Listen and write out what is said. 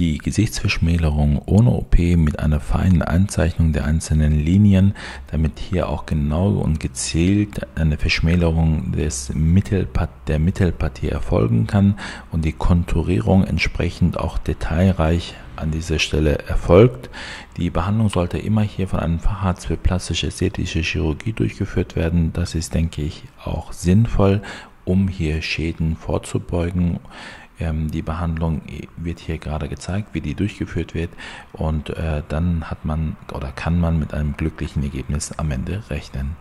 die Gesichtsverschmälerung ohne OP mit einer feinen Anzeichnung der einzelnen Linien, damit hier auch genau und gezielt eine Verschmälerung des Mittelpart der Mittelpartie erfolgen kann und die Konturierung entsprechend auch detailreich an dieser Stelle erfolgt. Die Behandlung sollte immer hier von einem Facharzt für plastisch-ästhetische Chirurgie durchgeführt werden. Das ist, denke ich, auch sinnvoll, um hier Schäden vorzubeugen. Ähm, die Behandlung wird hier gerade gezeigt, wie die durchgeführt wird und äh, dann hat man oder kann man mit einem glücklichen Ergebnis am Ende rechnen.